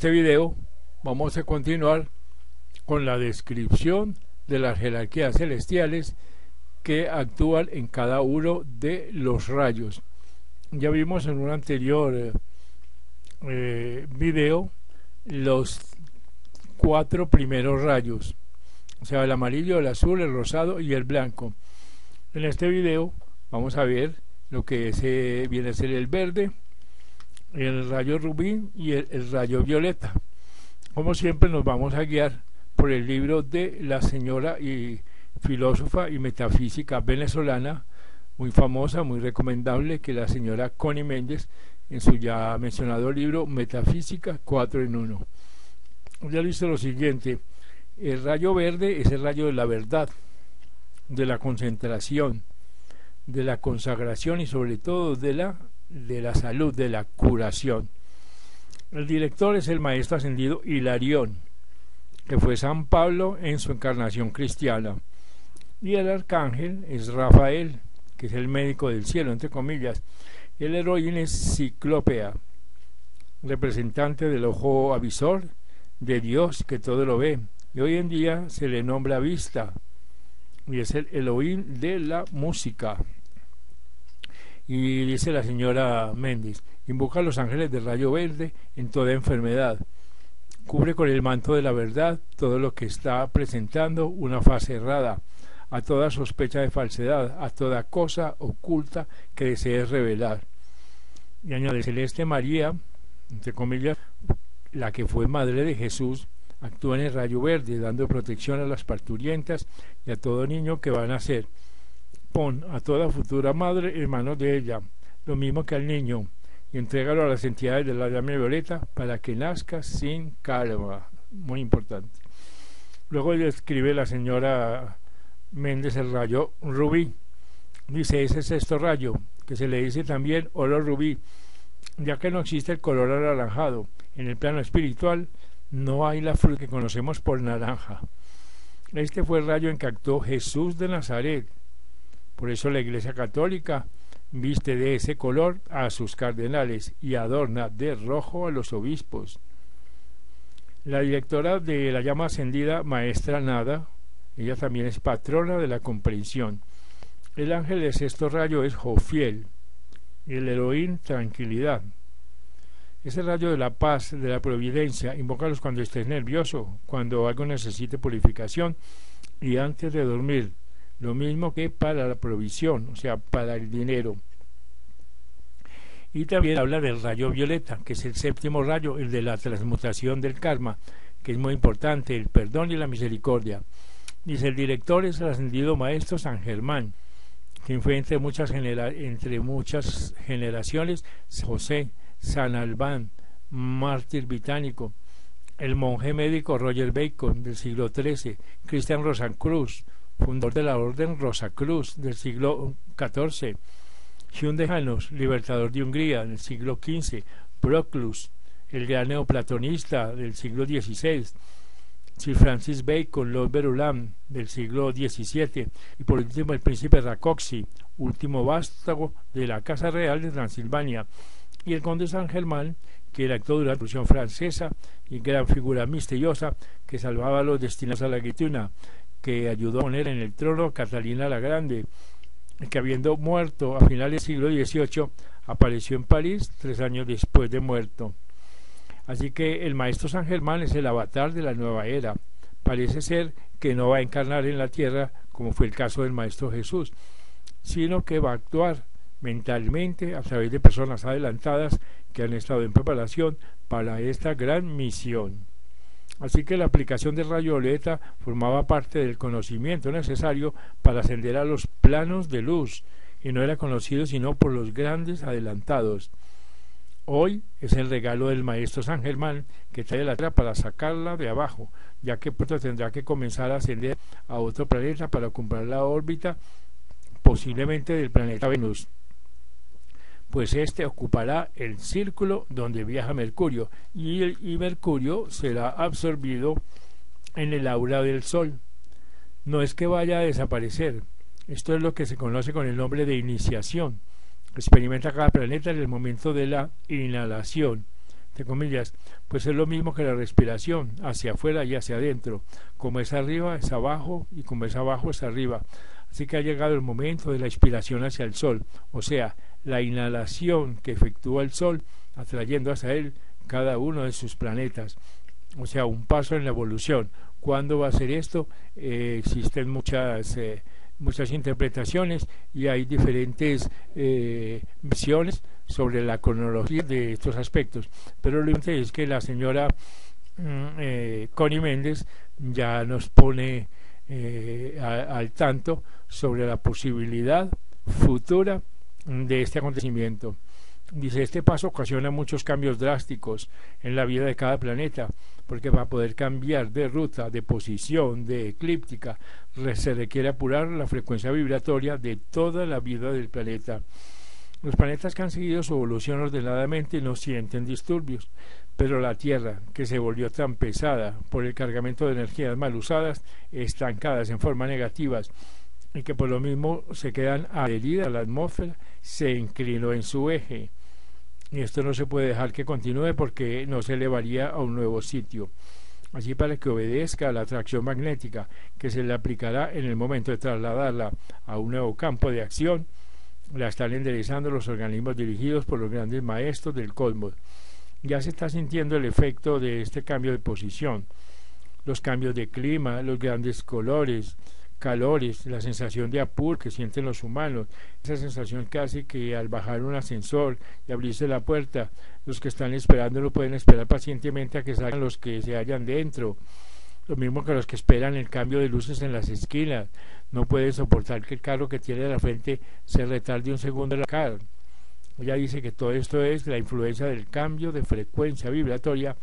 este video vamos a continuar con la descripción de las jerarquías celestiales que actúan en cada uno de los rayos. Ya vimos en un anterior eh, video los cuatro primeros rayos, sea, el amarillo, el azul, el rosado y el blanco. En este video vamos a ver lo que se viene a ser el verde, el rayo rubí y el rayo violeta. Como siempre nos vamos a guiar por el libro de la señora filósofa y metafísica venezolana, muy famosa, muy recomendable, que la señora Connie Méndez, en su ya mencionado libro Metafísica 4 en 1. Ya dice lo siguiente, el rayo verde es el rayo de la verdad, de la concentración, de la consagración y sobre todo de la, de la salud, de la curación. El director es el maestro ascendido Hilarión, que fue San Pablo en su encarnación cristiana. Y el arcángel es Rafael, que es el médico del cielo, entre comillas. El heroína es Ciclópea, representante del ojo avisor de Dios que todo lo ve. Y hoy en día se le nombra vista, y es el Elohim de la música. Y dice la señora Méndez, invoca a los ángeles del rayo verde en toda enfermedad. Cubre con el manto de la verdad todo lo que está presentando una fase errada, a toda sospecha de falsedad, a toda cosa oculta que desees revelar. Y añade Celeste María, entre comillas, la que fue madre de Jesús, actúa en el rayo verde, dando protección a las parturientas y a todo niño que va a nacer Pon a toda futura madre en manos de ella, lo mismo que al niño, y entrégalo a las entidades de la llama violeta para que nazca sin calma. Muy importante. Luego le escribe la señora Méndez el rayo rubí. Dice, ese sexto rayo, que se le dice también oro rubí, ya que no existe el color anaranjado. En el plano espiritual no hay la fruta que conocemos por naranja. Este fue el rayo en que actuó Jesús de Nazaret, por eso la Iglesia Católica viste de ese color a sus cardenales y adorna de rojo a los obispos. La directora de la llama ascendida, Maestra Nada, ella también es patrona de la comprensión. El ángel de sexto rayo es Jofiel y el heroín tranquilidad. Ese rayo de la paz, de la providencia, invócalos cuando estés nervioso, cuando algo necesite purificación y antes de dormir lo mismo que para la provisión, o sea, para el dinero. Y también habla del rayo violeta, que es el séptimo rayo, el de la transmutación del karma, que es muy importante, el perdón y la misericordia. Dice, el director es el ascendido maestro San Germán, quien fue entre muchas, entre muchas generaciones José, San Albán, mártir británico, el monje médico Roger Bacon del siglo XIII, Cristian Rosancruz, fundador de la Orden Rosacruz del siglo XIV, Hyun de Janos, libertador de Hungría del siglo XV, Proclus, el gran neoplatonista del siglo XVI, Sir Francis Bacon, Lord Verulam del siglo XVII y por último el príncipe Rakoczy, último vástago de la Casa Real de Transilvania, y el conde San Germán, que era actuó durante la Revolución Francesa y gran figura misteriosa que salvaba a los destinados a la guituna, que ayudó a poner en el trono a Catalina la Grande, que habiendo muerto a finales del siglo XVIII, apareció en París tres años después de muerto. Así que el maestro San Germán es el avatar de la nueva era. Parece ser que no va a encarnar en la tierra como fue el caso del maestro Jesús, sino que va a actuar mentalmente a través de personas adelantadas que han estado en preparación para esta gran misión. Así que la aplicación del rayo violeta formaba parte del conocimiento necesario para ascender a los planos de luz, y no era conocido sino por los grandes adelantados. Hoy es el regalo del maestro San Germán que trae la Tierra para sacarla de abajo, ya que pronto tendrá que comenzar a ascender a otro planeta para cumplir la órbita posiblemente del planeta Venus pues éste ocupará el círculo donde viaja Mercurio y, el, Mercurio será absorbido en el aura del Sol. No es que vaya a desaparecer, esto es lo que se conoce con el nombre de iniciación. Experimenta cada planeta en el momento de la inhalación. entre comillas, pues es lo mismo que la respiración, hacia afuera y hacia adentro. Como es arriba, es abajo, y como es abajo, es arriba. Así que ha llegado el momento de la inspiración hacia el Sol, o sea, la inhalación que efectúa el Sol, atrayendo hacia él cada uno de sus planetas. O sea, un paso en la evolución. ¿Cuándo va a ser esto? Eh, existen muchas, eh, muchas interpretaciones y hay diferentes eh, visiones sobre la cronología de estos aspectos. Pero lo importante es que la señora mm, Connie Méndez ya nos pone al tanto sobre la posibilidad futura de este acontecimiento. Dice, este paso ocasiona muchos cambios drásticos en la vida de cada planeta, porque para poder cambiar de ruta, de posición, de eclíptica, se requiere apurar la frecuencia vibratoria de toda la vida del planeta. Los planetas que han seguido su evolución ordenadamente no sienten disturbios, pero la Tierra, que se volvió tan pesada por el cargamento de energías mal usadas, estancadas en forma negativas, y que por lo mismo se quedan adheridas a la atmósfera, se inclinó en su eje y esto no se puede dejar que continúe porque no se elevaría a un nuevo sitio. Así para que obedezca a la atracción magnética que se le aplicará en el momento de trasladarla a un nuevo campo de acción, la están enderezando los organismos dirigidos por los grandes maestros del cosmos. Ya se está sintiendo el efecto de este cambio de posición, los cambios de clima, los grandes colores, calores, la sensación de apur que sienten los humanos, esa sensación casi que al bajar un ascensor y abrirse la puerta, los que están esperando lo pueden esperar pacientemente a que salgan los que se hallan dentro. Lo mismo que los que esperan el cambio de luces en las esquinas. No pueden soportar que el carro que tiene a la frente se retarde un segundo en la cara. Ella dice que todo esto es la influencia del cambio de frecuencia vibratoria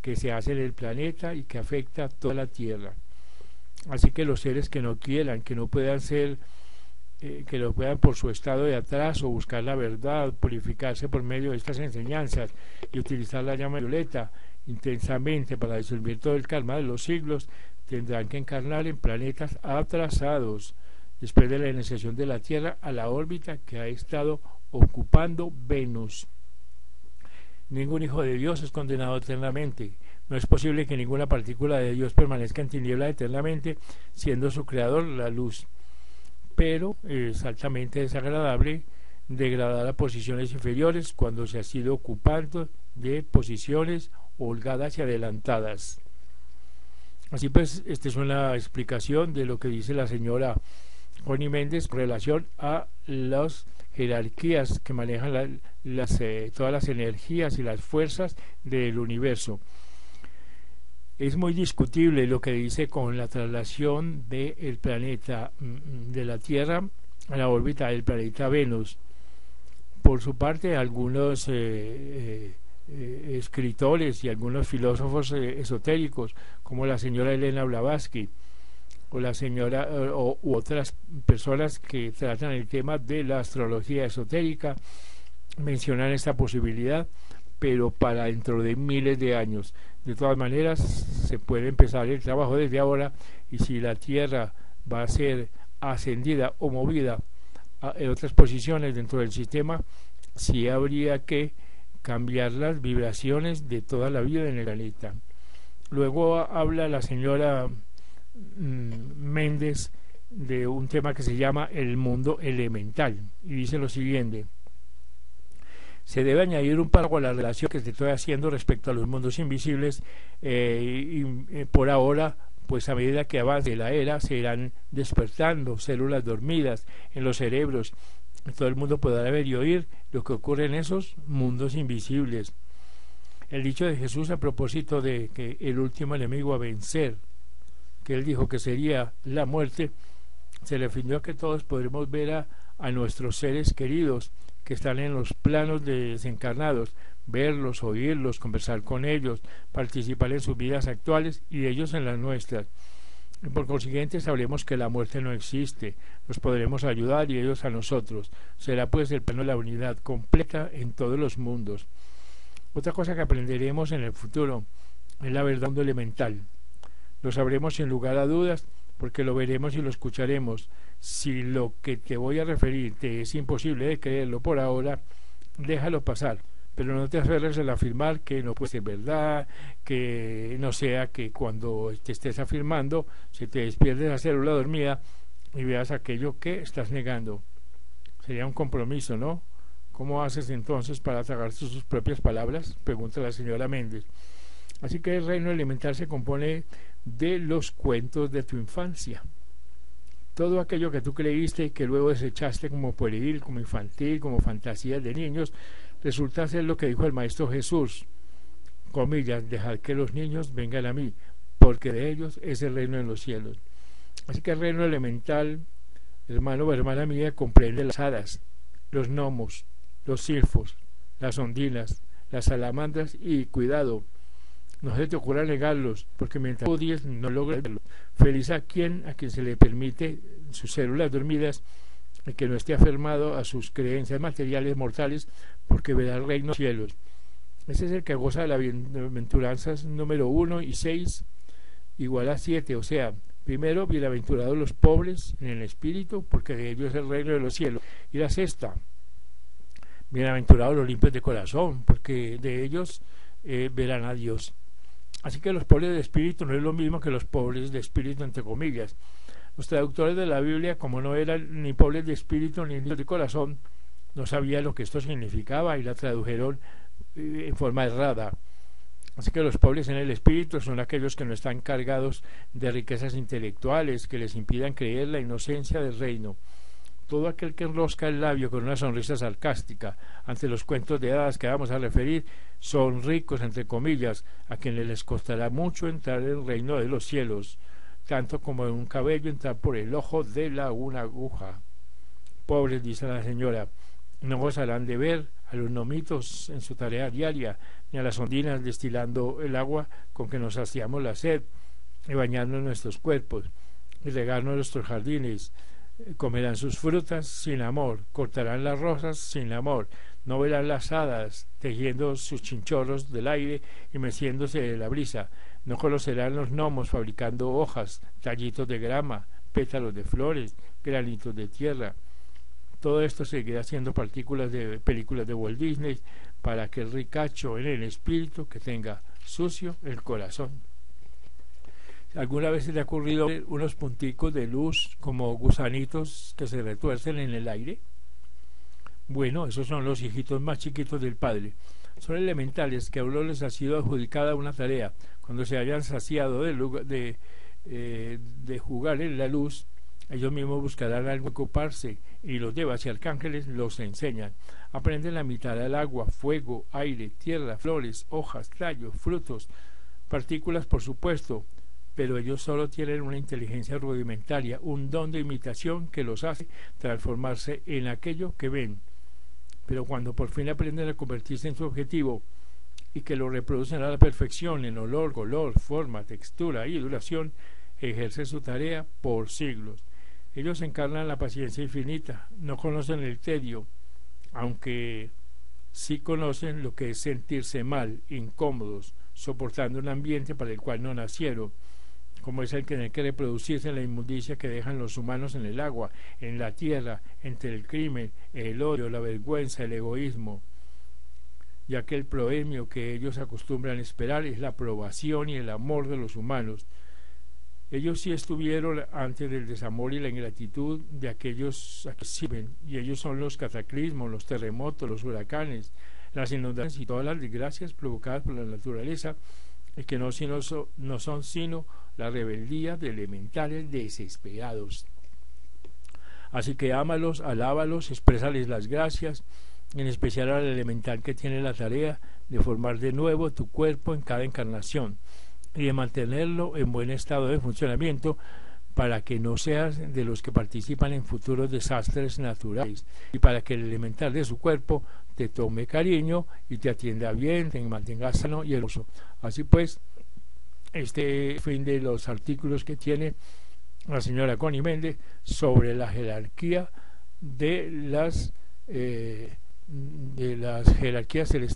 que se hace en el planeta y que afecta a toda la Tierra. Así que los seres que no quieran, que no puedan ser, eh, que lo puedan por su estado de atraso, buscar la verdad, purificarse por medio de estas enseñanzas y utilizar la llama violeta intensamente para disolver todo el karma de los siglos, tendrán que encarnar en planetas atrasados después de la iniciación de la Tierra a la órbita que ha estado ocupando Venus. Ningún hijo de Dios es condenado eternamente. No es posible que ninguna partícula de Dios permanezca en tiniebla eternamente, siendo su creador la luz. Pero es altamente desagradable degradar a posiciones inferiores cuando se ha sido ocupando de posiciones holgadas y adelantadas. Así pues, esta es una explicación de lo que dice la señora Connie Méndez con relación a las jerarquías que manejan eh, todas las energías y las fuerzas del universo. Es muy discutible lo que dice con la traslación del planeta mm, de la Tierra a la órbita del planeta Venus. Por su parte, algunos eh, eh, eh, escritores y algunos filósofos esotéricos, como la señora Elena Blavatsky, o la señora o, u otras personas que tratan el tema de la astrología esotérica, mencionan esta posibilidad, pero para dentro de miles de años. De todas maneras, se puede empezar el trabajo desde ahora y si la Tierra va a ser ascendida o movida en otras posiciones dentro del sistema, sí habría que cambiar las vibraciones de toda la vida en el planeta. Luego habla la señora mm, Méndez de un tema que se llama el mundo elemental y dice lo siguiente se debe añadir un párrafo a la relación que se estoy haciendo respecto a los mundos invisibles eh, y, eh, por ahora pues a medida que avance la era se irán despertando células dormidas en los cerebros. Todo el mundo podrá ver y oír lo que ocurre en esos mundos invisibles. El dicho de Jesús a propósito de que el último enemigo a vencer que él dijo que sería la muerte se le refirió a que todos podremos ver a, a nuestros seres queridos que están en los planos de desencarnados, verlos, oírlos, conversar con ellos, participar en sus vidas actuales y ellos en las nuestras. Por consiguiente sabremos que la muerte no existe, los podremos ayudar y ellos a nosotros. Será pues el plano de la unidad completa en todos los mundos. Otra cosa que aprenderemos en el futuro es la verdad elemental. Lo sabremos sin lugar a dudas porque lo veremos y lo escucharemos, si lo que te voy a referir te es imposible de creerlo por ahora, déjalo pasar, pero no te aferres al afirmar que no puede ser verdad, que no sea que cuando te estés afirmando se te despierte la célula dormida y veas aquello que estás negando. Sería un compromiso, ¿no? ¿Cómo haces entonces para tragar sus propias palabras? Pregunta la señora Méndez. Así que el reino elemental se compone de los cuentos de tu infancia. Todo aquello que tú creíste y que luego desechaste como pueril, como infantil, como fantasías de niños, resulta ser lo que dijo el Maestro Jesús. Comillas, dejad que los niños vengan a mí, porque de ellos es el reino de los cielos. Así que el reino elemental, hermano o hermana mía, comprende las hadas, los gnomos, los silfos, las ondinas, las salamandras y, cuidado, no se te ocurra negarlos, porque mientras odies no logras verlo. Feliz a quien, a quien se le permite sus células dormidas y que no esté afermado a sus creencias materiales mortales, porque verá el reino de los cielos. Ese es el que goza de las bienaventuranzas número uno y seis, igual a siete, o sea, primero, bienaventurados los pobres en el espíritu, porque de ellos es el reino de los cielos. Y la sexta, bienaventurados los limpios de corazón, porque de ellos eh, verán a Dios. Así que los pobres de espíritu no es lo mismo que los pobres de espíritu, entre comillas. Los traductores de la Biblia, como no eran ni pobres de espíritu ni de corazón, no sabían lo que esto significaba y la tradujeron eh, en forma errada. Así que los pobres en el espíritu son aquellos que no están cargados de riquezas intelectuales que les impidan creer la inocencia del reino. Todo aquel que enrosca el labio con una sonrisa sarcástica ante los cuentos de hadas que vamos a referir son ricos, entre comillas, a quienes les costará mucho entrar en el reino de los cielos, tanto como en un cabello entrar por el ojo de la una aguja. Pobres, dice la señora, no gozarán de ver a los nomitos en su tarea diaria, ni a las ondinas destilando el agua con que nos hacíamos la sed, y bañando nuestros cuerpos, y regarnos nuestros jardines, comerán sus frutas sin amor, cortarán las rosas sin amor, no verán las hadas tejiendo sus chinchorros del aire y meciéndose de la brisa, no conocerán los gnomos fabricando hojas, tallitos de grama, pétalos de flores, granitos de tierra. Todo esto seguirá siendo partículas de películas de Walt Disney para que el ricacho en el espíritu que tenga sucio el corazón. ¿Alguna vez se le ha ocurrido unos punticos de luz como gusanitos que se retuercen en el aire? Bueno, esos son los hijitos más chiquitos del Padre. Son elementales que a uno les ha sido adjudicada una tarea. Cuando se hayan saciado de, eh, de jugar en la luz, ellos mismos buscarán algo ocuparse y los devas y arcángeles los enseñan. Aprenden la mitad del agua, fuego, aire, tierra, flores, hojas, tallos, frutos, partículas, por supuesto, pero ellos solo tienen una inteligencia rudimentaria, un don de imitación que los hace transformarse en aquello que ven. Pero cuando por fin aprenden a convertirse en su objetivo y que lo reproducen a la perfección en olor, color, forma, textura y duración, ejercen su tarea por siglos. Ellos encarnan la paciencia infinita, no conocen el tedio, aunque sí conocen lo que es sentirse mal, incómodos, soportando un ambiente para el cual no nacieron como es el que tiene que reproducirse la inmundicia que dejan los humanos en el agua, en la tierra, entre el crimen, el odio, la vergüenza, el egoísmo, ya que el proemio que ellos acostumbran esperar es la aprobación y el amor de los humanos. Ellos sí estuvieron antes del desamor y la ingratitud de aquellos a que sirven, y ellos son los cataclismos, los terremotos, los huracanes, las inundaciones y todas las desgracias provocadas por la naturaleza, y que no son sino la rebeldía de elementales desesperados. Así que ámalos, alábalos, exprésales las gracias, en especial al elemental que tiene la tarea de formar de nuevo tu cuerpo en cada encarnación y de mantenerlo en buen estado de funcionamiento para que no seas de los que participan en futuros desastres naturales y para que el elemental de su cuerpo te tome cariño y te atienda bien, te mantenga sano y hermoso. Así pues, este fin de los artículos que tiene la señora Connie Méndez sobre la jerarquía de las eh, de las jerarquías celestiales